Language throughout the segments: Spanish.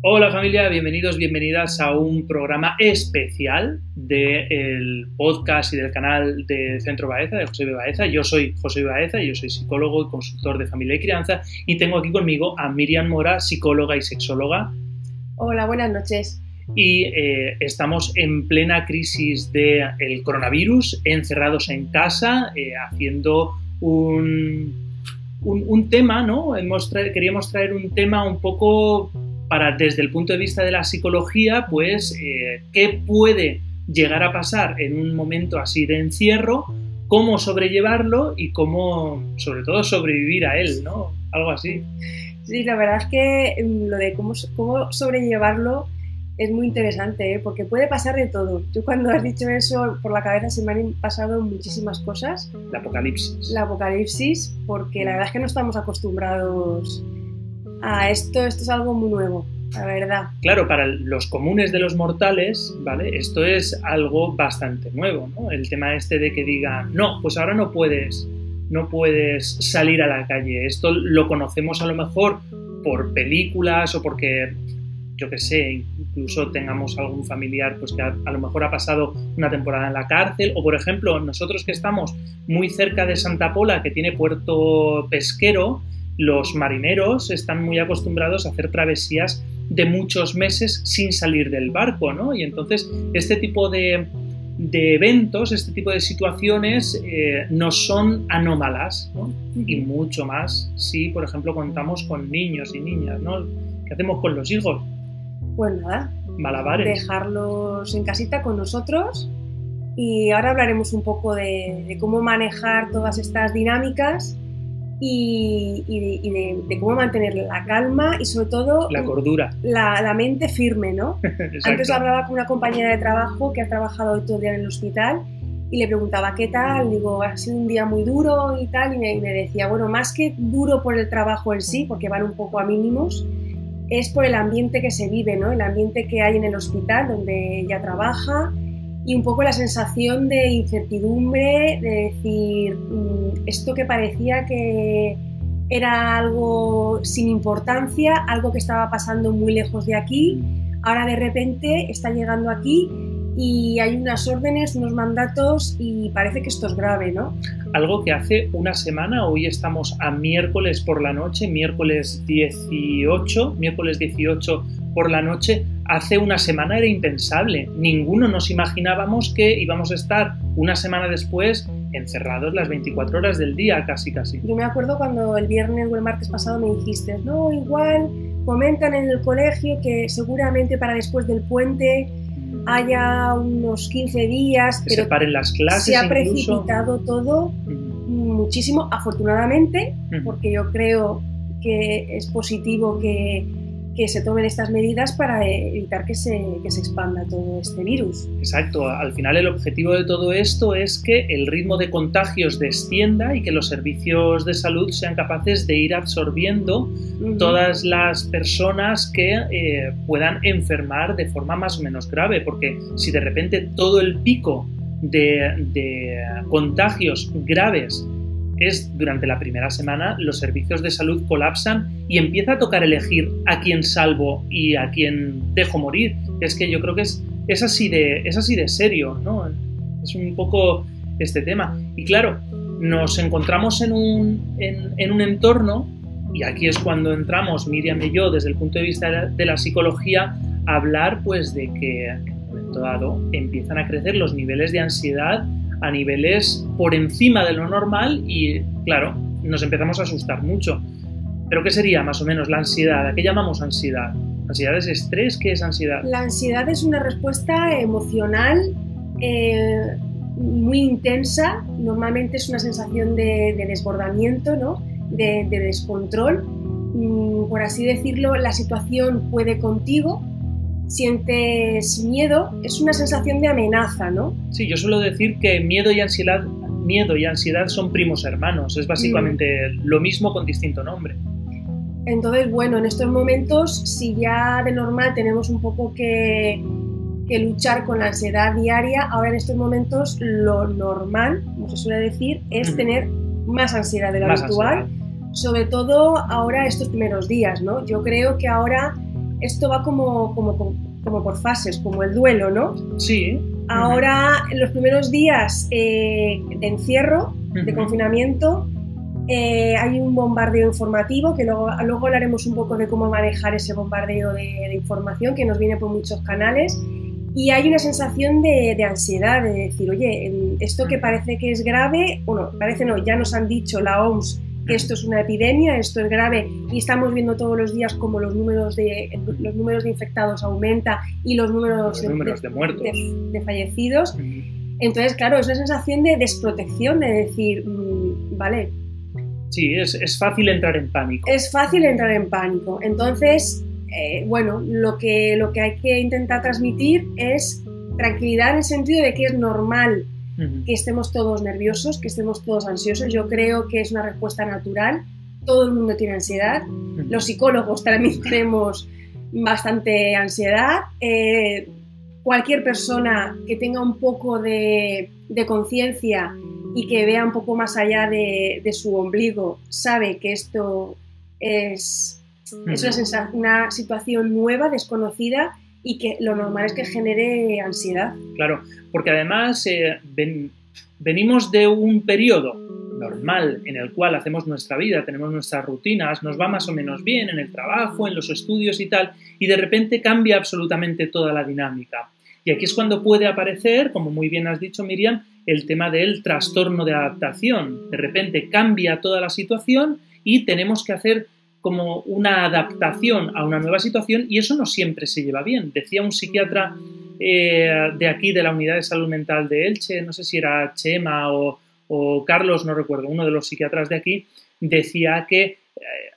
Hola familia, bienvenidos, bienvenidas a un programa especial del podcast y del canal de Centro Baeza, de José B. Baeza. Yo soy José B. Baeza, yo soy psicólogo y consultor de familia y crianza y tengo aquí conmigo a Miriam Mora, psicóloga y sexóloga. Hola, buenas noches. Y eh, estamos en plena crisis del coronavirus, encerrados en casa, eh, haciendo un, un, un, tema, ¿no? Hemos tra queríamos traer un tema un poco para, desde el punto de vista de la psicología, pues, eh, qué puede llegar a pasar en un momento así de encierro, cómo sobrellevarlo y cómo, sobre todo, sobrevivir a él, ¿no? Algo así. Sí, la verdad es que mm, lo de cómo, cómo sobrellevarlo es muy interesante, ¿eh? porque puede pasar de todo. Yo cuando has dicho eso, por la cabeza se me han pasado muchísimas cosas. La apocalipsis. La apocalipsis, porque la verdad es que no estamos acostumbrados a esto, esto es algo muy nuevo, la verdad. Claro, para los comunes de los mortales, ¿vale? Esto es algo bastante nuevo, ¿no? El tema este de que digan, no, pues ahora no puedes, no puedes salir a la calle. Esto lo conocemos a lo mejor por películas o porque yo que sé, incluso tengamos algún familiar pues que a, lo mejor ha pasado una temporada en la cárcel, o por ejemplo, nosotros que estamos muy cerca de Santa Pola, que tiene puerto pesquero, los marineros están muy acostumbrados a hacer travesías de muchos meses sin salir del barco, ¿no? Y entonces este tipo de, de eventos, este tipo de situaciones eh, no son anómalas, ¿no? Y mucho más si, por ejemplo, contamos con niños y niñas, ¿no? ¿Qué hacemos con los hijos? Pues nada, malabares. Dejarlos en casita con nosotros y ahora hablaremos un poco de, de cómo manejar todas estas dinámicas y, y, de, y de, de, cómo mantener la calma y sobre todo la cordura, la, la mente firme, ¿no? Antes hablaba con una compañera de trabajo que ha trabajado todo el día en el hospital y le preguntaba qué tal, digo, ha sido un día muy duro y tal, y me, y me decía, bueno, más que duro por el trabajo en sí, porque van un poco a mínimos, es por el ambiente que se vive, ¿no? El ambiente que hay en el hospital donde ella trabaja y un poco la sensación de incertidumbre, de decir, esto que parecía que era algo sin importancia, algo que estaba pasando muy lejos de aquí, ahora de repente está llegando aquí y hay unas órdenes, unos mandatos y parece que esto es grave, ¿no? Algo que hace una semana, hoy estamos a miércoles por la noche, miércoles 18, miércoles 18 por la noche, hace una semana era impensable. Ninguno nos imaginábamos que íbamos a estar una semana después encerrados las 24 horas del día, casi casi. Yo me acuerdo cuando el viernes o el martes pasado me dijiste, no, igual comentan en el colegio que seguramente para después del puente haya unos 15 días, que pero se paren las clases. Se ha incluso. precipitado todo -huh. muchísimo, afortunadamente, porque yo creo que es positivo que que se tomen estas medidas para evitar que se, que se, expanda todo este virus. Exacto, al final el objetivo de todo esto es que el ritmo de contagios descienda y que los servicios de salud sean capaces de ir absorbiendo uh -huh. todas las personas que eh, puedan enfermar de forma más o menos grave, porque si de repente todo el pico de, de contagios graves es durante la primera semana los servicios de salud colapsan y empieza a tocar elegir a quién salvo y a quién dejo morir. Es que yo creo que es, es, así, de, es así de serio, ¿no? Es un poco este tema. Y claro, nos encontramos en un, en, un entorno, y aquí es cuando entramos Miriam y yo desde el punto de vista de la, de la psicología, a hablar pues de que en un momento dado empiezan a crecer los niveles de ansiedad a niveles por encima de lo normal y, claro, nos empezamos a asustar mucho. ¿Pero qué sería más o menos la ansiedad? ¿A qué llamamos ansiedad? ¿Ansiedad es estrés? ¿Qué es ansiedad? La ansiedad es una respuesta emocional eh, muy intensa. Normalmente es una sensación de, de desbordamiento, ¿no? de, de descontrol. Mm, por así decirlo, la situación puede contigo, sientes miedo, es una sensación de amenaza, ¿no? Sí, yo suelo decir que miedo y ansiedad, miedo y ansiedad son primos hermanos, es básicamente mm. lo mismo con distinto nombre. Entonces, bueno, en estos momentos, si ya de normal tenemos un poco que, que luchar con la ansiedad diaria, ahora en estos momentos lo normal, como se suele decir, es mm. tener más ansiedad de lo más habitual, ansiedad. sobre todo ahora estos primeros días, ¿no? Yo creo que ahora esto va como, como, como por fases, como el duelo, ¿no? Sí. Ahora, en los primeros días eh, de encierro, de confinamiento, eh, hay un bombardeo informativo, que luego, luego hablaremos un poco de cómo manejar ese bombardeo de, información que nos viene por muchos canales. Y hay una sensación de, de, ansiedad, de decir, oye, esto que parece que es grave, bueno, parece no, ya nos han dicho la OMS que esto es una epidemia, esto es grave y estamos viendo todos los días como los números de, los números de infectados aumenta y los números, de, muertos. De, fallecidos. Entonces, claro, es una sensación de desprotección, de decir, mm, vale. Sí, es, es, fácil entrar en pánico. Es fácil entrar en pánico. Entonces, eh, bueno, lo que, lo que hay que intentar transmitir es tranquilidad en el sentido de que es normal que estemos todos nerviosos, que estemos todos ansiosos. Yo creo que es una respuesta natural. Todo el mundo tiene ansiedad. Los psicólogos también tenemos bastante ansiedad. Eh, cualquier persona que tenga un poco de, conciencia y que vea un poco más allá de, su ombligo sabe que esto es, una, una situación nueva, desconocida y que lo normal es que genere ansiedad. Claro, porque además eh, venimos de un periodo normal en el cual hacemos nuestra vida, tenemos nuestras rutinas, nos va más o menos bien en el trabajo, en los estudios y tal, y de repente cambia absolutamente toda la dinámica. Y aquí es cuando puede aparecer, como muy bien has dicho Miriam, el tema del trastorno de adaptación. De repente cambia toda la situación y tenemos que hacer como una adaptación a una nueva situación y eso no siempre se lleva bien. Decía un psiquiatra eh, de aquí, de la Unidad de Salud Mental de Elche, no sé si era Chema o, Carlos, no recuerdo, uno de los psiquiatras de aquí, decía que eh,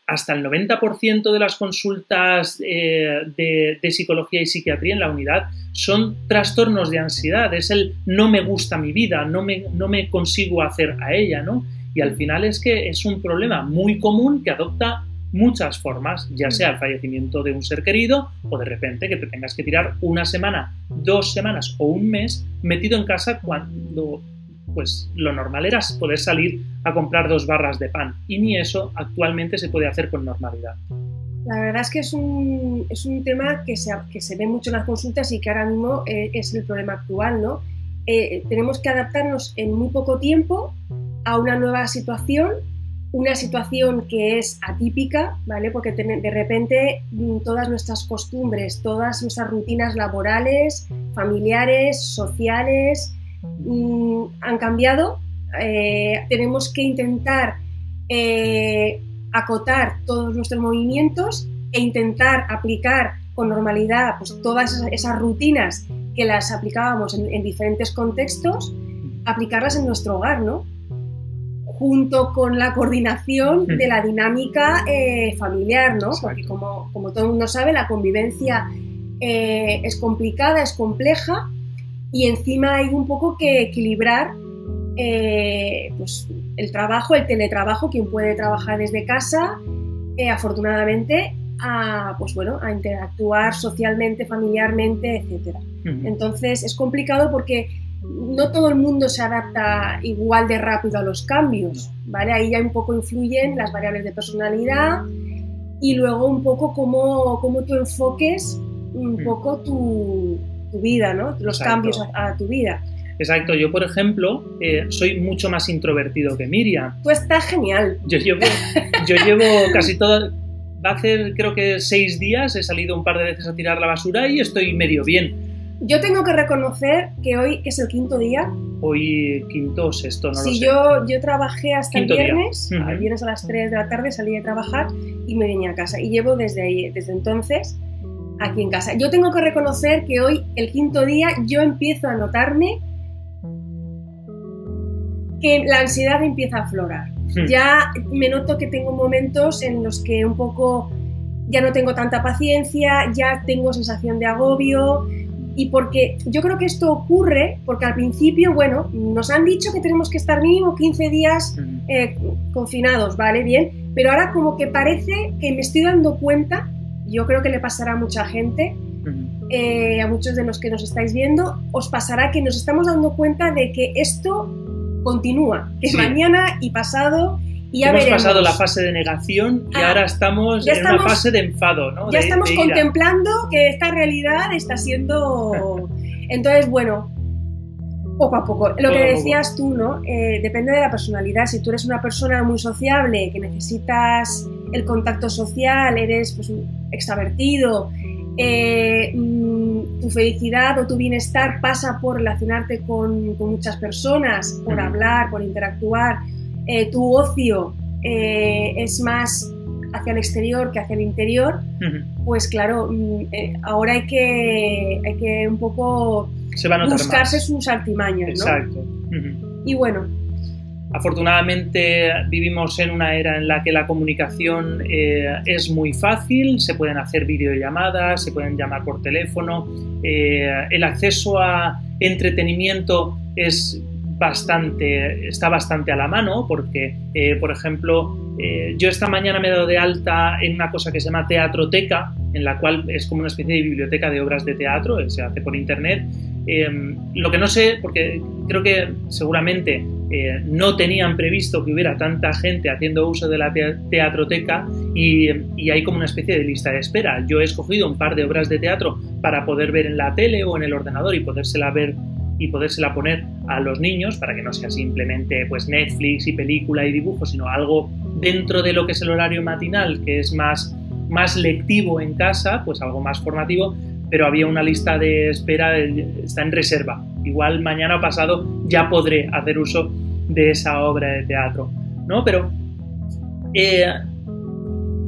hasta el 90% de las consultas eh, de, de, psicología y psiquiatría en la unidad son trastornos de ansiedad, es el no me gusta mi vida, no me, no me consigo hacer a ella, ¿no? Y al final es que es un problema muy común que adopta muchas formas, ya mm. sea el fallecimiento de un ser querido o de repente que te tengas que tirar una semana, dos semanas o un mes metido en casa cuando pues lo normal era poder salir a comprar dos barras de pan y ni eso actualmente se puede hacer con normalidad. La verdad es que es un, es un tema que se, que se ve mucho en las consultas y que ahora mismo eh, es el problema actual, ¿no? Eh, tenemos que adaptarnos en muy poco tiempo a una nueva situación una situación que es atípica, ¿vale? Porque de repente mm, todas nuestras costumbres, todas nuestras rutinas laborales, familiares, sociales, mm, han cambiado. Eh, tenemos que intentar eh, acotar todos nuestros movimientos e intentar aplicar con normalidad pues, todas esas, rutinas que las aplicábamos en, en diferentes contextos, aplicarlas en nuestro hogar, ¿no? Junto con la coordinación de la dinámica eh, familiar, ¿no? Porque como, como, todo el mundo sabe, la convivencia eh, es complicada, es compleja y encima hay un poco que equilibrar eh, pues, el trabajo, el teletrabajo, quien puede trabajar desde casa, afortunadamente, a, pues bueno, a interactuar socialmente, familiarmente, etc. Entonces es complicado porque no todo el mundo se adapta igual de rápido a los cambios, ¿vale? Ahí ya un poco influyen las variables de personalidad y luego un poco cómo, cómo tú enfoques un poco tu, vida, ¿no? Los cambios a, tu vida. Exacto, yo por ejemplo eh, soy mucho más introvertido que Miriam. Tú estás genial. Yo llevo, yo llevo casi todo, va a hacer creo que seis días, he salido un par de veces a tirar la basura y estoy medio bien yo tengo que reconocer que hoy es el quinto día. Hoy quinto o sexto, no lo sé. Yo, yo trabajé hasta el viernes, el viernes a las 3 de la tarde salí a trabajar y me venía a casa. Y llevo desde ahí, desde entonces aquí en casa. Yo tengo que reconocer que hoy, el quinto día, yo empiezo a notarme que la ansiedad empieza a aflorar. Ya me noto que tengo momentos en los que un poco ya no tengo tanta paciencia, ya tengo sensación de agobio, y porque yo creo que esto ocurre porque al principio, bueno, nos han dicho que tenemos que estar mínimo 15 días eh, confinados, ¿vale? Bien, pero ahora como que parece que me estoy dando cuenta, yo creo que le pasará a mucha gente, eh, a muchos de los que nos estáis viendo, os pasará que nos estamos dando cuenta de que esto continúa, que mañana y pasado ya Hemos veremos. pasado la fase de negación y Ah, ahora estamos en una fase de enfado, ¿no? Ya De- estamos de contemplando que esta realidad está siendo... Entonces, bueno, poco a poco. Lo que decías tú, ¿no? Eh, depende de la personalidad. Si tú eres una persona muy sociable, que necesitas el contacto social, eres pues, un extravertido, eh, mm, tu felicidad o tu bienestar pasa por relacionarte con, con muchas personas, por hablar, por interactuar, eh, tu ocio eh, es más hacia el exterior que hacia el interior, pues claro, mm, eh, ahora hay que, hay que un poco Se va a notar buscarse más. sus artimañas, ¿no? Exacto. Y bueno, Afortunadamente vivimos en una era en la que la comunicación eh, es muy fácil, se pueden hacer videollamadas, se pueden llamar por teléfono, eh, el acceso a entretenimiento es bastante, está bastante a la mano porque, eh, por ejemplo, eh, yo esta mañana me he dado de alta en una cosa que se llama Teatroteca, en la cual es como una especie de biblioteca de obras de teatro, eh, se hace por internet. Eh, lo que no sé, porque creo que seguramente eh, no tenían previsto que hubiera tanta gente haciendo uso de la te- teatroteca y, y hay como una especie de lista de espera. Yo he escogido un par de obras de teatro para poder ver en la tele o en el ordenador y podérsela ver y podérsela poner a los niños para que no sea simplemente pues Netflix y película y dibujo, sino algo dentro de lo que es el horario matinal, que es más, más lectivo en casa, pues algo más formativo, pero había una lista de espera, eh, está en reserva. Igual mañana o pasado ya podré hacer uso de esa obra de teatro, ¿no? Pero eh,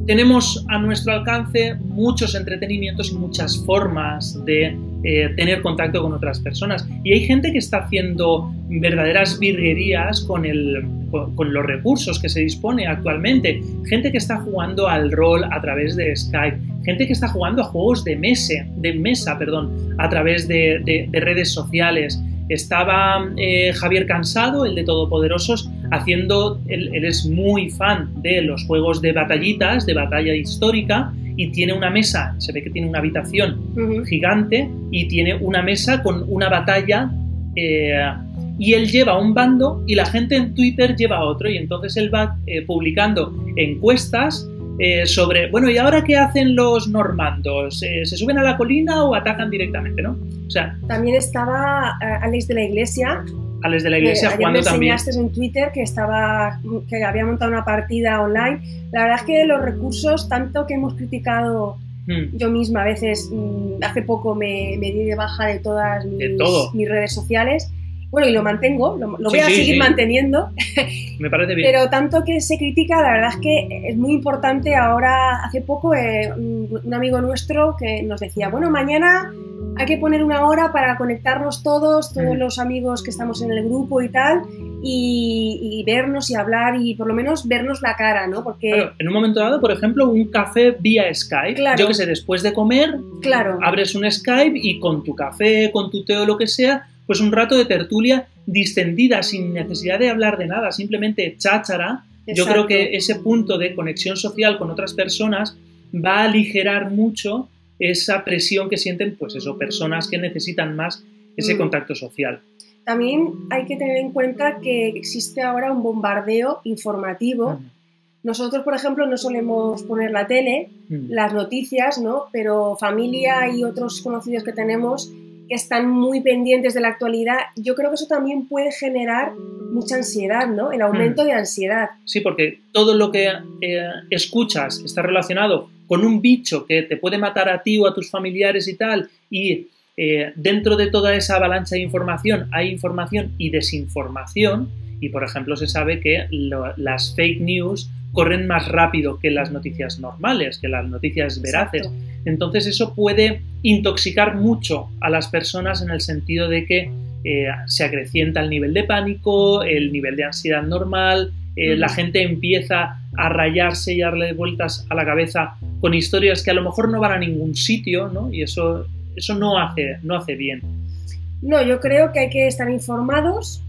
tenemos a nuestro alcance muchos entretenimientos y muchas formas de eh, tener contacto con otras personas. Y hay gente que está haciendo verdaderas virguerías con, el, con, con, los recursos que se dispone actualmente. Gente que está jugando al rol a través de Skype. Gente que está jugando a juegos de, mese, de mesa perdón, a través de, de, de redes sociales. Estaba eh, Javier Cansado, el de Todopoderosos, haciendo, él, él, es muy fan de los juegos de batallitas, de batalla histórica, y tiene una mesa, se ve que tiene una habitación uh -huh. gigante, y tiene una mesa con una batalla, eh, y él lleva un bando y la gente en Twitter lleva otro, y entonces él va eh, publicando encuestas eh, sobre, bueno, ¿y ahora qué hacen los normandos? ¿Se suben a la colina o atacan directamente, no? O sea... También estaba Alex de la Iglesia. De la Iglesia que jugando me también. enseñaste en Twitter que, estaba, que había montado una partida online. La verdad es que los recursos, tanto que hemos criticado hmm. yo misma a veces, mmm, hace poco me, me, di de baja de todas mis, de todo. mis redes sociales. Bueno, y lo mantengo, lo, lo voy sí, a seguir sí. manteniendo. Me parece bien. Pero tanto que se critica, la verdad es que es muy importante. Ahora, hace poco, eh, un, amigo nuestro que nos decía, bueno, mañana hay que poner una hora para conectarnos todos, todos los amigos que estamos en el grupo y tal, y, y, vernos y hablar y por lo menos vernos la cara, ¿no? Porque... Claro, en un momento dado, por ejemplo, un café vía Skype. Claro. Yo que sé, después de comer, claro. abres un Skype y con tu café, con tu té o lo que sea, pues un rato de tertulia distendida, sin necesidad de hablar de nada, simplemente cháchara. Exacto. Yo creo que ese punto de conexión social con otras personas va a aligerar mucho esa presión que sienten, pues eso, personas que necesitan más ese mm. contacto social. También hay que tener en cuenta que existe ahora un bombardeo informativo. Nosotros, por ejemplo, no solemos poner la tele, mm. las noticias, ¿no? Pero familia y otros conocidos que tenemos que están muy pendientes de la actualidad, yo creo que eso también puede generar mucha ansiedad, ¿no? El aumento mm. de ansiedad. Sí, porque todo lo que eh, escuchas está relacionado con un bicho que te puede matar a ti o a tus familiares y tal, y eh, dentro de toda esa avalancha de información hay información y desinformación, y por ejemplo se sabe que lo, las fake news corren más rápido que las noticias normales, que las noticias veraces. Exacto. Entonces eso puede intoxicar mucho a las personas en el sentido de que eh, se acrecienta el nivel de pánico, el nivel de ansiedad normal, eh, mm. la gente empieza a rayarse y a darle vueltas a la cabeza con historias que a lo mejor no van a ningún sitio, ¿no? Y eso, eso no, hace, no hace bien. No, yo creo que hay que estar informados.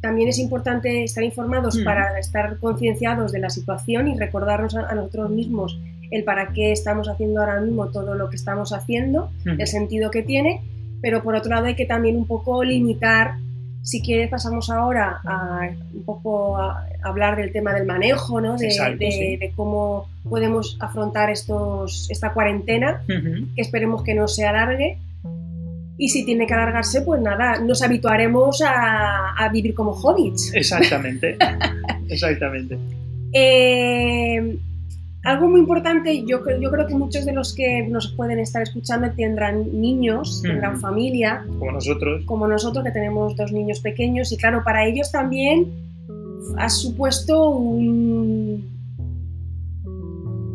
También es importante estar informados Mm. para estar concienciados de la situación y recordarnos a, a nosotros mismos el para qué estamos haciendo ahora mismo todo lo que estamos haciendo, Mm. el sentido que tiene, pero por otro lado hay que también un poco limitar Si quieres pasamos ahora a un poco a hablar del tema del manejo, ¿no? de, de, cómo podemos afrontar estos, esta cuarentena, que esperemos que no se alargue. Y si tiene que alargarse, pues nada, nos habituaremos a, a vivir como hobbits. Exactamente, exactamente. Eh, algo muy importante, yo, yo creo que muchos de los que nos pueden estar escuchando tendrán niños, tendrán familia. Como nosotros. Como nosotros, que tenemos dos niños pequeños. Y claro, para ellos también ha supuesto un...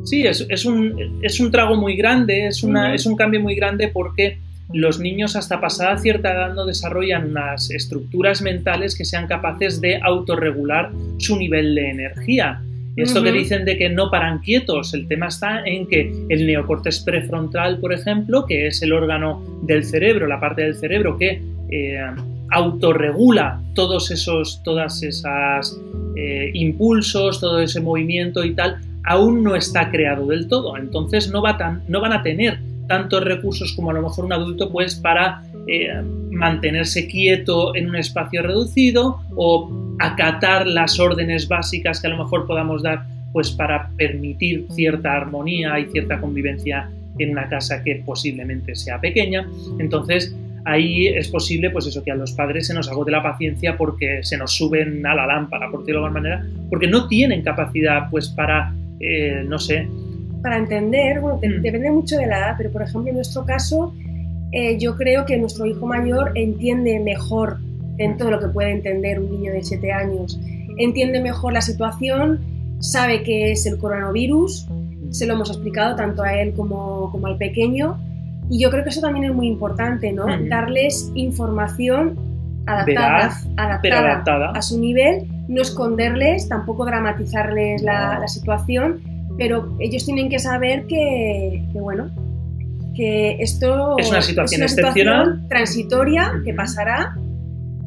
Sí, es, es, un, es un, trago muy grande, es, una, es un cambio muy grande porque los niños hasta pasada cierta edad no desarrollan unas estructuras mentales que sean capaces de autorregular su nivel de energía. Esto que dicen de que no paran quietos, el tema está en que el neocortes prefrontal, por ejemplo, que es el órgano del cerebro, la parte del cerebro que eh, autorregula todos esos, todas esas eh, impulsos, todo ese movimiento y tal, aún no está creado del todo. Entonces no, va tan, no van a tener tantos recursos como a lo mejor un adulto, pues para eh, mantenerse quieto en un espacio reducido o acatar las órdenes básicas que a lo mejor podamos dar pues para permitir cierta armonía y cierta convivencia en una casa que posiblemente sea pequeña. Entonces, ahí es posible, pues eso, que a los padres se nos agote la paciencia porque se nos suben a la lámpara, por decirlo de alguna manera, porque no tienen capacidad, pues, para, eh, no sé. Para entender, bueno, mm. depende mucho de la edad, pero por ejemplo, en nuestro caso, eh, yo creo que nuestro hijo mayor entiende mejor dentro de lo que puede entender un niño de 7 años. Entiende mejor la situación, sabe que es el coronavirus, se lo hemos explicado tanto a él como, como al pequeño. Y yo creo que eso también es muy importante, ¿no? Darles información adaptada, adaptada, a su nivel, no esconderles, tampoco dramatizarles la, la situación, pero ellos tienen que saber que, que bueno, que esto es una situación, excepcional, transitoria, que pasará,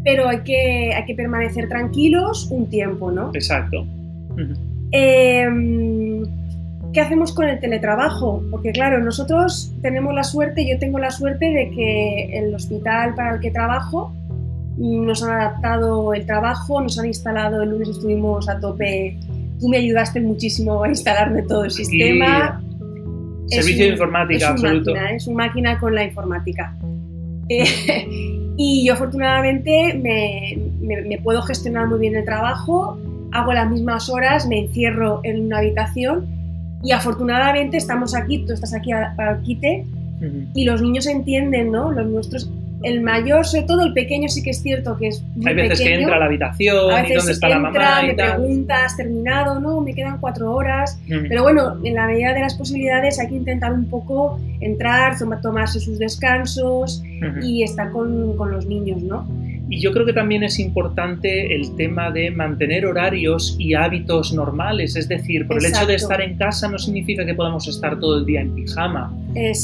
pero hay que, hay que permanecer tranquilos un tiempo, ¿no? Exacto. Em, ¿Qué hacemos con el teletrabajo? Porque claro, nosotros tenemos la suerte, yo tengo la suerte de que el hospital para el que trabajo nos han adaptado el trabajo, nos han instalado, el lunes estuvimos a tope, tú me ayudaste muchísimo a instalarme todo el sistema. Servicio de informática, es absoluto. Máquina, es una máquina con la informática. Eh, y yo afortunadamente me, me, puedo gestionar muy bien el trabajo, hago las mismas horas, me encierro en una habitación y afortunadamente estamos aquí, tú estás aquí para quite y los niños entienden, ¿no? Los nuestros el mayor, sobre todo el pequeño, sí que es cierto que es muy Hay veces que entra a la habitación y dónde está la mamá. Y me pregunta, ¿has terminado? No, me quedan cuatro horas. Pero bueno, en la medida de las posibilidades hay que intentar un poco entrar, tomarse sus descansos y estar con, con los niños, ¿no? Y yo creo que también es importante el tema de mantener horarios y hábitos normales. Es decir, por el hecho de estar en casa no significa que podamos estar todo el día en pijama.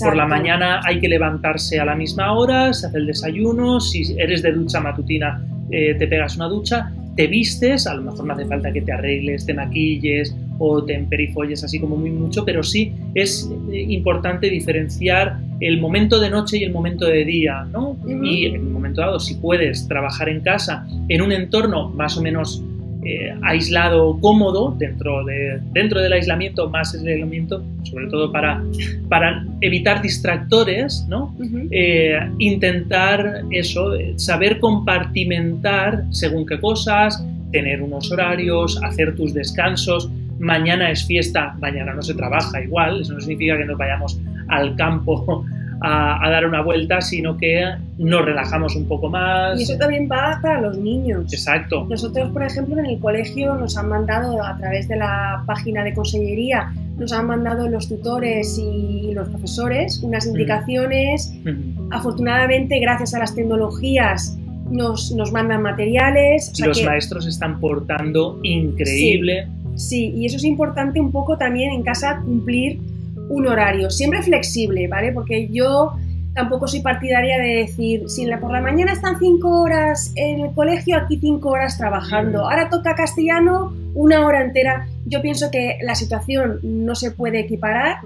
Por la mañana hay que levantarse a la misma hora, se hace el desayuno, si eres de ducha matutina eh, te pegas una ducha, te vistes, a lo mejor no hace falta que te arregles, te maquilles o te emperifolles así como muy mucho, pero sí es eh, importante diferenciar el momento de noche y el momento de día, ¿no? Y en un momento dado, si puedes trabajar en casa en un entorno más o menos eh, aislado, cómodo, dentro, de, dentro del aislamiento, más el aislamiento, sobre todo para, para evitar distractores, ¿no? Eh, intentar eso, saber compartimentar según qué cosas, tener unos horarios, hacer tus descansos. Mañana es fiesta, mañana no se trabaja igual, eso no significa que nos vayamos al campo a, dar una vuelta, sino que nos relajamos un poco más. Y eso también va para los niños. Exacto. Nosotros, por ejemplo, en el colegio nos han mandado a través de la página de consellería, nos han mandado los tutores y los profesores unas indicaciones. Afortunadamente, gracias a las tecnologías, nos, nos mandan materiales. los maestros están portando increíble. Sí, y eso es importante un poco también en casa cumplir un horario, siempre flexible, ¿vale? Porque yo tampoco soy partidaria de decir, si por la mañana están cinco horas en el colegio, aquí cinco horas trabajando, ahora toca castellano, una hora entera. yo pienso que la situación no se puede equiparar,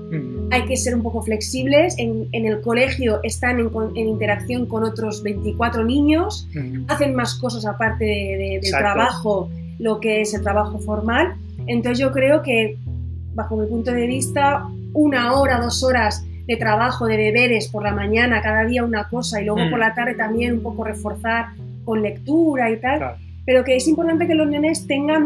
hay que ser un poco flexibles. En, el colegio están en, interacción con otros 24 niños, hacen más cosas aparte de, del trabajo, lo que es el trabajo formal. Entonces yo creo que, bajo mi punto de vista, una hora, dos horas de trabajo, de deberes por la mañana, cada día una cosa y luego por la tarde también un poco reforzar con lectura y tal, pero que es importante que los nenes tengan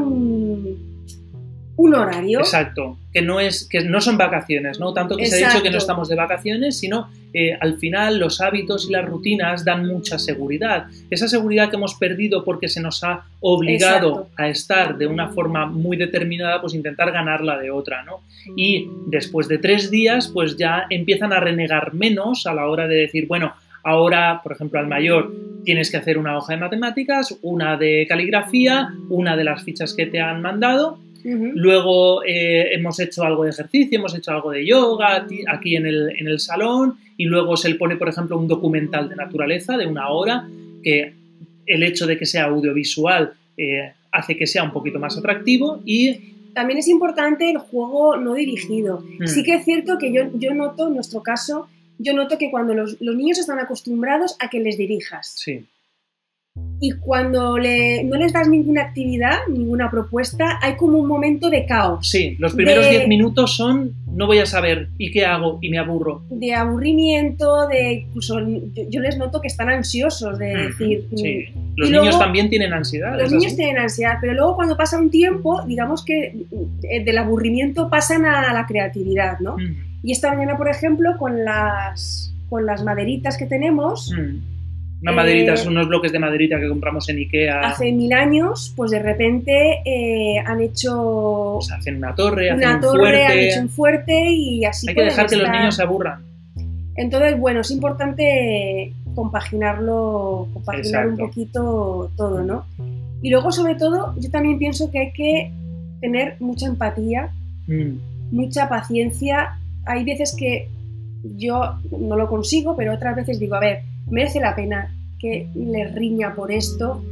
un horario. Exacto, que no, es, que no son vacaciones, ¿no? Tanto que se ha dicho que no estamos de vacaciones, sino eh, al final los hábitos y las rutinas dan mucha seguridad. Esa seguridad que hemos perdido porque se nos ha obligado a estar de una forma muy determinada, pues intentar ganarla de otra, ¿no? Y después de tres días, pues ya empiezan a renegar menos a la hora de decir, bueno, ahora, por ejemplo, al mayor tienes que hacer una hoja de matemáticas, una de caligrafía, una de las fichas que te han mandado Luego eh, hemos hecho algo de ejercicio, hemos hecho algo de yoga aquí en el, salón y luego se le pone, por ejemplo, un documental de naturaleza de una hora que el hecho de que sea audiovisual eh, hace que sea un poquito más atractivo y... También es importante el juego no dirigido. Mm. Sí que es cierto que yo, yo noto, en nuestro caso, yo noto que cuando los, los niños están acostumbrados a que les dirijas. Sí y cuando no les das ninguna actividad, ninguna propuesta, hay como un momento de caos. Sí, los primeros 10 minutos son no voy a saber y qué hago y me aburro. De aburrimiento, de incluso yo, les noto que están ansiosos de decir... Sí. Mm, los niños también tienen ansiedad. Los niños tienen ansiedad, pero luego cuando pasa un tiempo, digamos que eh, del aburrimiento pasan a la creatividad, ¿no? Y esta mañana, por ejemplo, con las, con las maderitas que tenemos... Una maderita, eh, unos bloques de maderita que compramos en Ikea. Hace mil años, pues de repente eh, han hecho. Pues hacen una torre, una hacen torre, un fuerte. han hecho un fuerte y así. Hay que dejar que los niños se aburran. Entonces, bueno, es importante compaginarlo, compaginar un poquito todo, ¿no? Y luego, sobre todo, yo también pienso que hay que tener mucha empatía, mm. mucha paciencia. Hay veces que yo no lo consigo, pero otras veces digo, a ver, merece la pena que le riña por esto.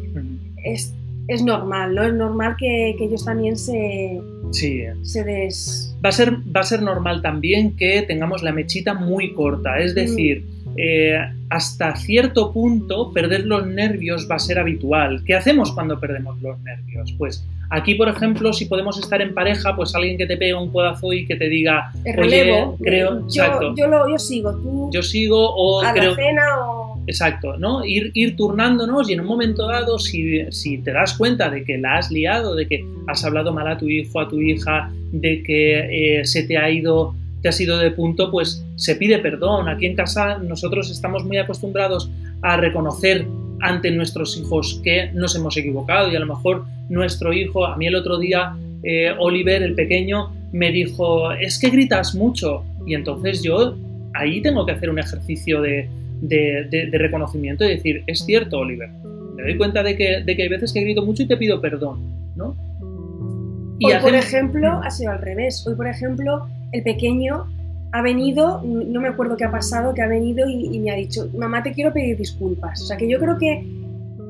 Es, es normal, ¿no? Es normal que, ellos también se, sí. se des... Va a, ser, va a ser normal también que tengamos la mechita muy corta, es decir, eh, hasta cierto punto perder los nervios va a ser habitual. ¿Qué hacemos cuando perdemos los nervios? Pues aquí, por ejemplo, si podemos estar en pareja, pues alguien que te pegue un codazo y que te diga, relevo, creo, yo, yo, lo, yo sigo, tú yo sigo o a creo, la cena o Exacto, ¿no? Ir, ir turnándonos y en un momento dado, si, si, te das cuenta de que la has liado, de que has hablado mal a tu hijo, a tu hija, de que eh, se te ha ido te has ido de punto, pues se pide perdón. Aquí en casa nosotros estamos muy acostumbrados a reconocer ante nuestros hijos que nos hemos equivocado y a lo mejor nuestro hijo, a mí el otro día, eh, Oliver, el pequeño, me dijo, es que gritas mucho y entonces yo ahí tengo que hacer un ejercicio de, reconocimiento y decir, es cierto, Oliver, me doy cuenta de que, de que hay veces que grito mucho y te pido perdón, ¿no? Hoy, por ejemplo, ha sido al revés. Hoy, por ejemplo, el pequeño ha venido, no me acuerdo qué ha pasado, que ha venido y, me ha dicho, mamá, te quiero pedir disculpas. O sea, que yo creo que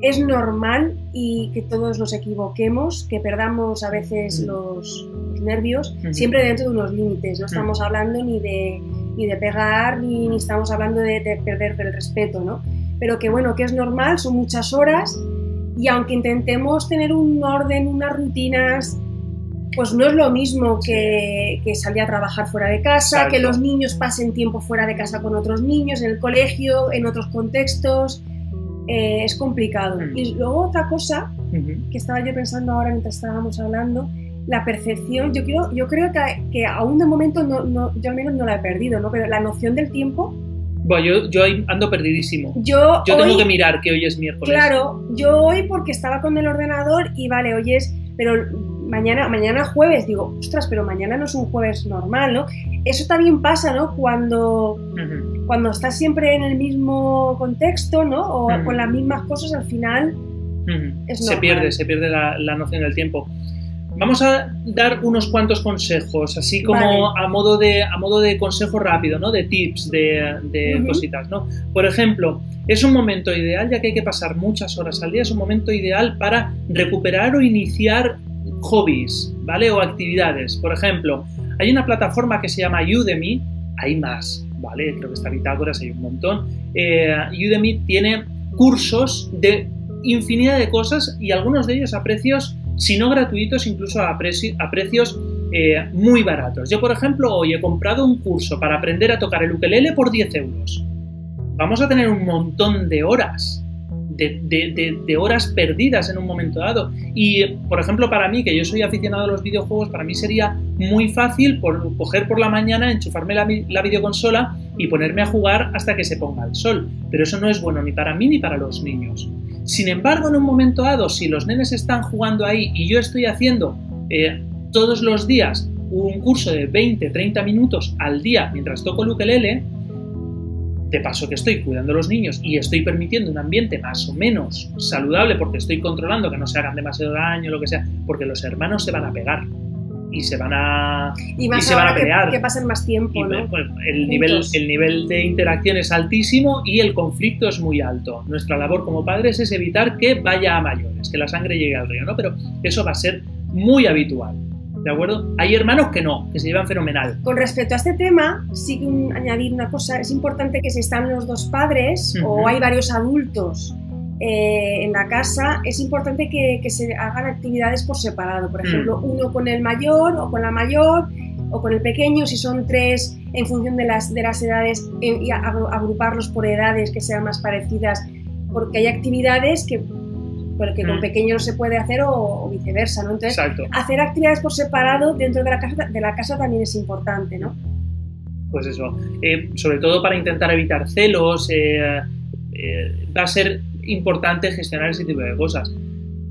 es normal y que todos nos equivoquemos, que perdamos a veces mm. los, nervios, siempre dentro de unos límites. No estamos mm. hablando ni de, ni de pegar, ni, ni estamos hablando de, de, perder el respeto, ¿no? Pero que bueno, que es normal, son muchas horas y aunque intentemos tener un orden, unas rutinas, pues no es lo mismo que, salir a trabajar fuera de casa, que los niños pasen tiempo fuera de casa con otros niños, en el colegio, en otros contextos. Eh, es complicado. Mm. Y luego otra cosa que estaba yo pensando ahora mientras estábamos hablando, la percepción, yo creo, yo creo que, que aún de momento no, no, yo al menos no la he perdido, ¿no? pero la noción del tiempo bueno, yo, yo ando perdidísimo. Yo, yo tengo que mirar que hoy es miércoles. Claro, yo hoy porque estaba con el ordenador y vale, hoy es, pero mañana, mañana jueves, digo, ostras, pero mañana no es un jueves normal, ¿no? Eso también pasa, ¿no? Cuando, cuando estás siempre en el mismo contexto, ¿no? O con las mismas cosas, al final Se pierde, se pierde la, noción del tiempo. Vamos a dar unos cuantos consejos, así como a, modo de, a modo de consejo rápido, ¿no? De tips, de, cositas, ¿no? Por ejemplo, es un momento ideal, ya que hay que pasar muchas horas al día, es un momento ideal para recuperar o iniciar hobbies, ¿vale? O actividades. Por ejemplo, hay una plataforma que se llama Udemy, hay más, ¿vale? Creo que está Bitácoras, hay un montón. Eh, Udemy tiene cursos de infinidad de cosas y algunos de ellos a precios, si no gratuitos, incluso a, precios eh, muy baratos. Yo, por ejemplo, hoy he comprado un curso para aprender a tocar el ukelele por 10 euros. Vamos a tener un montón de horas de, horas perdidas en un momento dado. Y, por ejemplo, para mí, que yo soy aficionado a los videojuegos, para mí sería muy fácil por, coger por la mañana, enchufarme la, la videoconsola y ponerme a jugar hasta que se ponga el sol. Pero eso no es bueno ni para mí ni para los niños. Sin embargo, en un momento dado, si los nenes están jugando ahí y yo estoy haciendo eh, todos los días un curso de 20, 30 minutos al día mientras toco el ukelele, de paso que estoy cuidando a los niños y estoy permitiendo un ambiente más o menos saludable porque estoy controlando que no se hagan demasiado daño, lo que sea, porque los hermanos se van a pegar y se van a, y, se van a pelear. Que, pasen más tiempo, ¿no? Pues, el, nivel, el nivel de interacción es altísimo y el conflicto es muy alto. Nuestra labor como padres es evitar que vaya a mayores, que la sangre llegue al río, ¿no? Pero eso va a ser muy habitual. ¿De acuerdo? Hay hermanos que no, que se llevan fenomenal. Con respecto a este tema, sí que añadir una cosa, es importante que si están los dos padres o hay varios adultos eh, en la casa, es importante que, se hagan actividades por separado. Por ejemplo, mm. uno con el mayor o con la mayor o con el pequeño, si son tres en función de las, de las edades, y agruparlos por edades que sean más parecidas, porque hay actividades que pero que con mm. pequeños no se puede hacer o, viceversa, ¿no? Entonces, hacer actividades por separado dentro de la casa, de la casa también es importante, ¿no? Pues eso, eh, sobre todo para intentar evitar celos, eh, eh, va a ser importante gestionar ese tipo de cosas.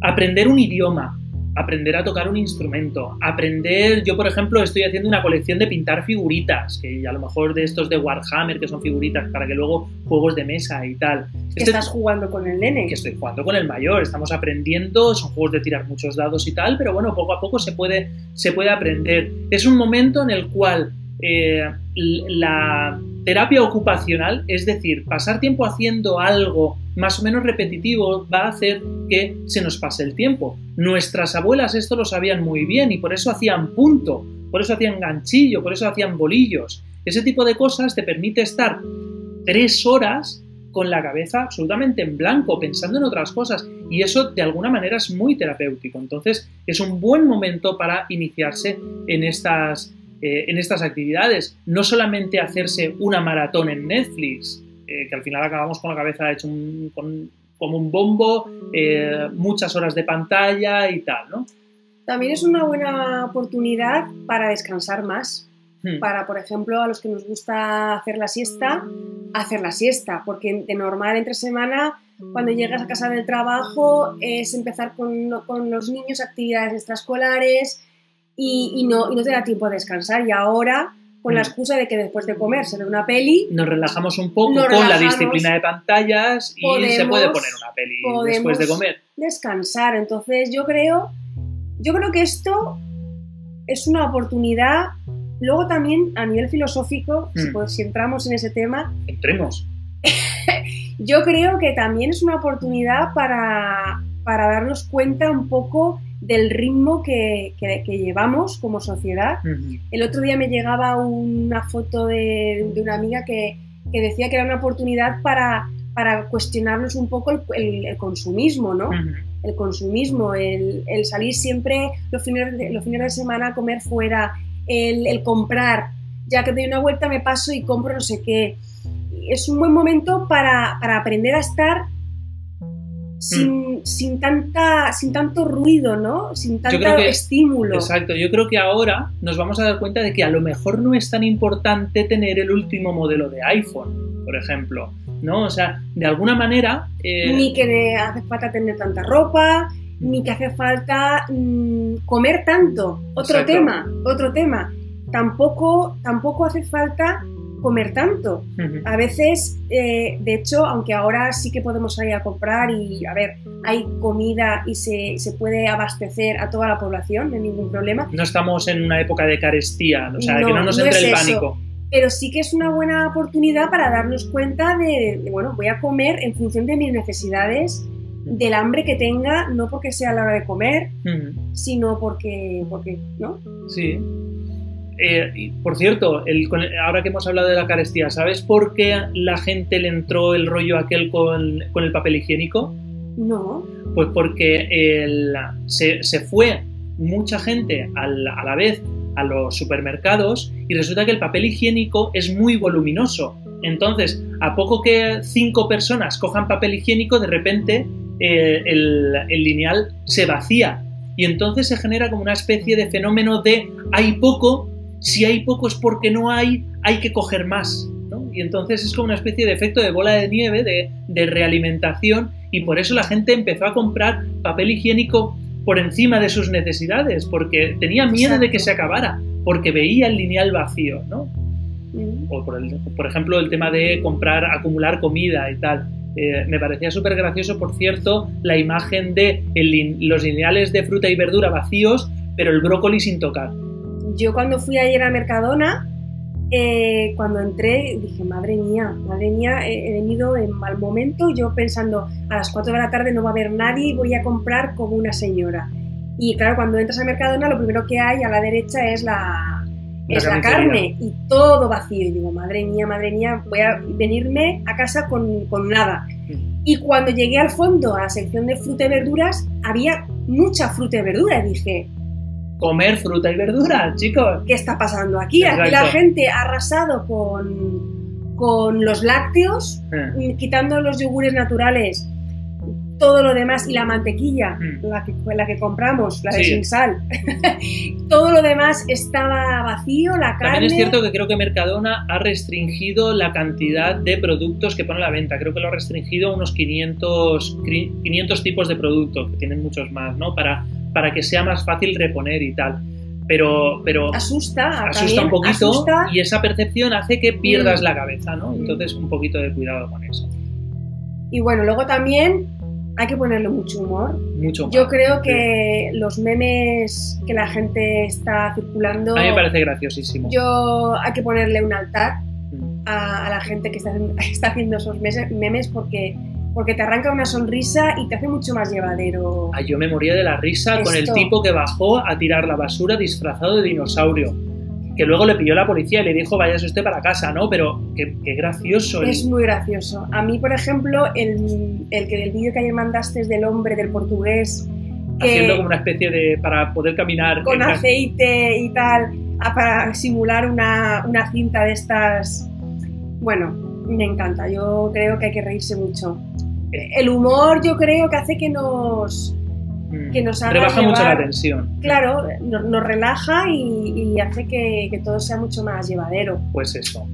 Aprender un idioma, aprender a tocar un instrumento, aprender, yo por ejemplo estoy haciendo una colección de pintar figuritas, que a lo mejor de estos de Warhammer, que son figuritas para que luego juegos de mesa y tal. Este, estás jugando con el nene. Que estoy jugando con el mayor, estamos aprendiendo, son juegos de tirar muchos dados y tal, pero bueno, poco a poco se puede, se puede aprender. Es un momento en el cual eh, la terapia ocupacional, es decir, pasar tiempo haciendo algo más o menos repetitivo va a hacer que se nos pase el tiempo. Nuestras abuelas esto lo sabían muy bien y por eso hacían punto, por eso hacían ganchillo, por eso hacían bolillos. Ese tipo de cosas te permite estar tres horas con la cabeza absolutamente en blanco, pensando en otras cosas. Y eso de alguna manera es muy terapéutico. Entonces es un buen momento para iniciarse en estas, eh, en estas actividades. No solamente hacerse una maratón en Netflix, eh, que al final acabamos con la cabeza hecho como un bombo, eh, muchas horas de pantalla y tal, ¿no? También es una buena oportunidad para descansar más. Hmm. Para, por ejemplo, a los que nos gusta hacer la siesta, hacer la siesta, porque de normal entre semana, cuando llegas a casa del trabajo, es empezar con, con los niños actividades extraescolares y, y, no, y no te da tiempo a descansar. Y ahora con la mm. excusa de que después de comer se ve una peli. Nos relajamos un poco con la disciplina de pantallas y se puede poner una peli después de comer. Descansar. Entonces yo creo, yo creo que esto es una oportunidad. Luego también a nivel filosófico, si, mm. entramos en ese tema. Entremos. yo creo que también es una oportunidad para, para darnos cuenta un poco del ritmo que, llevamos como sociedad. El otro día me llegaba una foto de, una amiga que, decía que era una oportunidad para, para cuestionarnos un poco el, consumismo, ¿no? El consumismo, el, salir siempre los fines, de, los fines de semana a comer fuera, el, comprar, ya que doy una vuelta me paso y compro no sé qué. Es un buen momento para, para aprender a estar Mm. sin, tanta, sin tanto ruido, ¿no? Sin tanto estímulo. Exacto, yo creo que ahora nos vamos a dar cuenta de que a lo mejor no es tan importante tener el último modelo de iPhone, por ejemplo, ¿no? O sea, de alguna manera... Eh, ni que hace falta tener tanta ropa, ni que hace falta mm, comer tanto. Otro tema, otro tema. Tampoco, tampoco hace falta comer tanto. A veces, eh, de hecho, aunque ahora sí que podemos salir a comprar y, a ver, hay comida y se, se puede abastecer a toda la población, no hay ningún problema. No estamos en una época de carestía, o sea, que no nos entre el pánico. Pero sí que es una buena oportunidad para darnos cuenta de, bueno, voy a comer en función de mis necesidades del hambre que tenga, no porque sea la hora de comer, sino porque, porque, ¿no? Sí. Eh, por cierto, ahora que hemos hablado de la carestía, ¿sabes por qué la gente le entró el rollo aquel con, el papel higiénico? No. Pues porque se, fue mucha gente a la vez a los supermercados y resulta que el papel higiénico es muy voluminoso. Entonces, a poco que cinco personas cojan papel higiénico, de repente eh, el, lineal se vacía. Y entonces se genera como una especie de fenómeno de hay poco, si hay poco es porque no hay, hay que coger más. Y entonces es como una especie de efecto de bola de nieve, de, de realimentación, y por eso la gente empezó a comprar papel higiénico por encima de sus necesidades, porque tenía miedo de que se acabara, porque veía el lineal vacío, ¿no? Mm. O por, ejemplo el tema de comprar, acumular comida y tal. Eh, me parecía súper gracioso, por cierto, la imagen de los lineales de fruta y verdura vacíos, pero el brócoli sin tocar. Yo cuando fui ayer a Mercadona, eh, cuando entré dije, madre mía, madre mía, he, venido en mal momento, yo pensando, a las 4 de la tarde no va a haber nadie, voy a comprar como una señora. Y claro, cuando entras a Mercadona, lo primero que hay a la derecha es la, es la carne y todo vacío. Y digo, madre mía, madre mía, voy a venirme a casa con, con nada. Mm. Y cuando llegué al fondo, a la sección de fruta y verduras, había mucha fruta y verdura. Y dije, comer fruta y verdura, chicos. ¿Qué está pasando aquí? Aquí la gente ha arrasado con, con los lácteos, eh. quitando los yogures naturales, todo lo demás y la mantequilla, mm. la, que, la que compramos, la de sin sal, todo lo demás estaba vacío, la carne... También es cierto que creo que Mercadona ha restringido la cantidad de productos que pone a la venta. Creo que lo ha restringido a unos 500, 500 tipos de productos, que tienen muchos más, ¿no? Para para que sea más fácil reponer y tal. Pero, pero asusta, asusta un poquito y esa percepción hace que pierdas mm. la cabeza, ¿no? Entonces un poquito de cuidado con eso. Y bueno, luego también hay que ponerle mucho humor. Mucho Yo creo que los memes que la gente está circulando. A mí me parece graciosísimo. Yo hay que ponerle un altar mm. a, la gente que está, está haciendo esos memes porque porque te arranca una sonrisa y te hace mucho más llevadero. yo me moría de la risa con el tipo que bajó a tirar la basura disfrazado de dinosaurio. Que luego le pilló la policía y le dijo, vayas usted para casa, ¿no? Pero qué, gracioso. Es muy gracioso. A mí, por ejemplo, el, el que del vídeo que ayer mandaste es del hombre, del portugués. Haciendo como una especie de. para poder caminar. Con aceite y tal, para simular una, una cinta de estas. Bueno, me encanta. Yo creo que hay que reírse mucho el humor yo creo que hace que nos mm. que nos haga rebaja mucho la tensión claro nos, relaja y, hace que, todo sea mucho más llevadero pues eso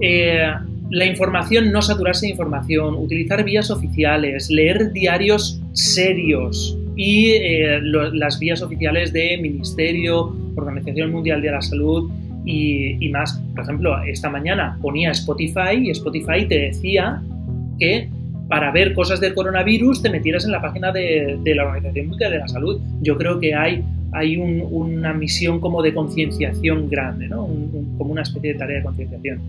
eh, la información no saturarse de información utilizar vías oficiales leer diarios serios y eh, las vías oficiales de ministerio organización mundial de la salud y, más por ejemplo esta mañana ponía Spotify y Spotify te decía que para ver cosas del coronavirus te metieras en la página de, la Organización Mundial de la Salud. Yo creo que hay, una misión como de concienciación grande, ¿no? como una especie de tarea de concienciación.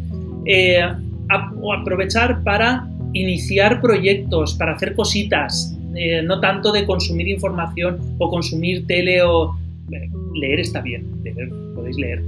Eh, aprovechar para iniciar proyectos, para hacer cositas, eh, no tanto de consumir información o consumir tele o... Leer está bien, podéis leer,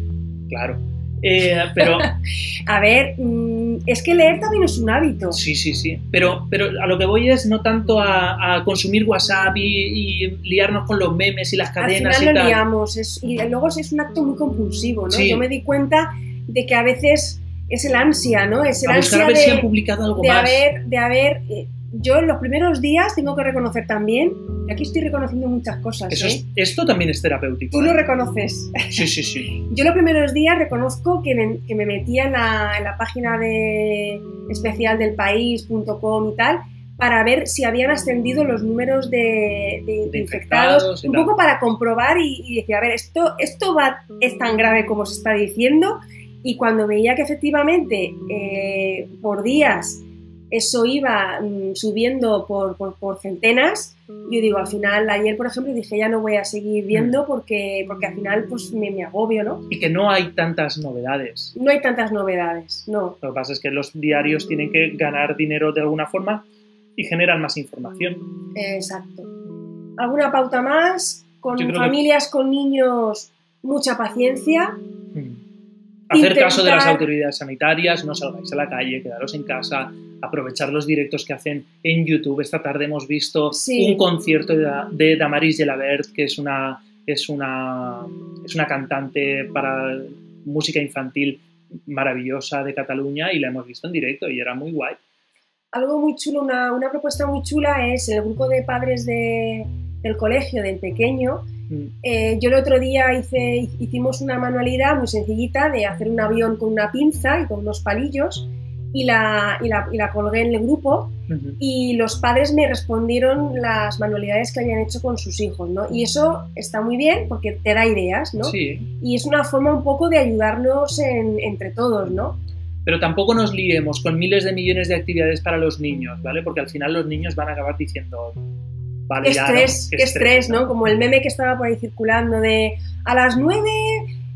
claro, eh, pero... a ver, mm, es que leer también es un hábito. Sí, sí, sí. Pero, pero a lo que voy es no tanto a, consumir WhatsApp y, liarnos con los memes y las cadenas. Al final lo liamos y luego es un acto muy compulsivo, ¿no? Yo me di cuenta de que a veces es el ansia, ¿no? Es el ansia de, si han publicado algo de más. Haber, de haber eh, yo en los primeros días tengo que reconocer también, y aquí estoy reconociendo muchas cosas. ¿eh? esto también es terapéutico. Tú lo ¿eh? reconoces. Sí, sí, sí. yo los primeros días reconozco que me, que me metía en la, página de especial del país.com y tal para ver si habían ascendido los números de, infectados, un poco para comprobar y, decir, a ver, esto, esto va, es tan grave como se está diciendo. Y cuando veía que efectivamente eh, por días eso iba mm, subiendo por, por, centenas. Yo digo, al final, ayer, por ejemplo, dije, ya no voy a seguir viendo mm. porque, porque al final pues me, me, agobio, ¿no? Y que no hay tantas novedades. No hay tantas novedades, no. Lo que pasa es que los diarios tienen que ganar dinero de alguna forma y generan más información. Exacto. ¿Alguna pauta más? Con familias con niños, mucha paciencia. Hmm. Hacer caso de las autoridades sanitarias, no salgáis a la calle, quedaros en casa, aprovechar los directos que hacen en YouTube. Esta tarde hemos visto un concierto de, de Damaris Gelabert, que es una, es, una, es una cantante para música infantil maravillosa de Cataluña y la hemos visto en directo y era muy guay. Algo muy chulo, una, una propuesta muy chula es el grupo de padres de, del colegio, del pequeño. Mm. Eh, yo el otro día hice, hicimos una manualidad muy sencillita de hacer un avión con una pinza y con unos palillos y la, y la, y la colgué en el grupo y los padres me respondieron las manualidades que habían hecho con sus hijos, ¿no? Y eso está muy bien porque te da ideas, ¿no? Sí. Y es una forma un poco de ayudarnos entre todos, ¿no? Pero tampoco nos liemos con miles de millones de actividades para los niños, ¿vale? Porque al final los niños van a acabar diciendo, vale, estrés, qué estrés, ¿no? Como el meme que estaba por ahí circulando de a las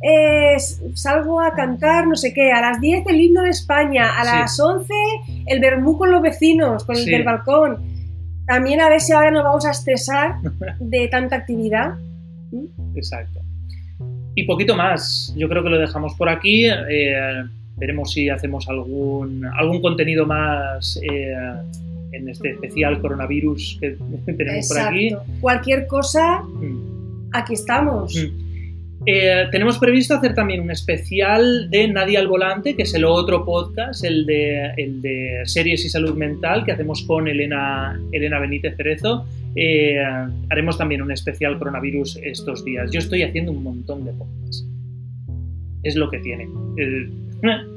nueve salgo a cantar no sé qué, a las 10 el himno de España, a las 11 el vermú con los vecinos, con el del balcón. También a ver si ahora nos vamos a estresar de tanta actividad. Exacto. Y poquito más, yo creo que lo dejamos por aquí. Eh, veremos si hacemos algún, algún contenido más eh, en este especial coronavirus que tenemos por aquí. Cualquier cosa, mm. aquí estamos. Mm. Eh, tenemos previsto hacer también un especial de Nadie al Volante, que es el otro podcast, el de, el de series y salud mental, que hacemos con Elena, Benítez Cerezo. Eh, haremos también un especial coronavirus estos días. Yo estoy haciendo un montón de podcasts. Es lo que tiene.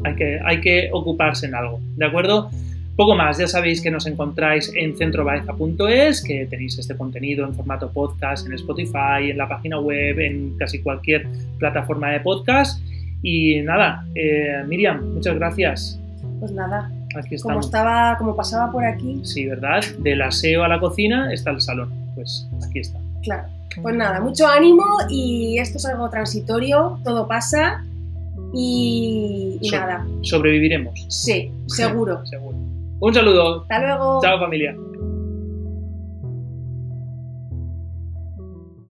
hay, que, hay que ocuparse en algo, ¿de acuerdo? Poco más, ya sabéis que nos encontráis en centrobaeza.es, que tenéis este contenido en formato podcast en Spotify, en la página web, en casi cualquier plataforma de podcast. Y nada, eh, Miriam, muchas gracias. Pues nada, aquí estamos. Como, estaba, como pasaba por aquí. Sí, ¿verdad? Del aseo a la cocina está el salón. Pues aquí está. Claro. Pues nada, mucho ánimo y esto es algo transitorio, todo pasa y, nada. Sobreviviremos. Sí, seguro. seguro. Un saludo. Hasta luego. Chao familia.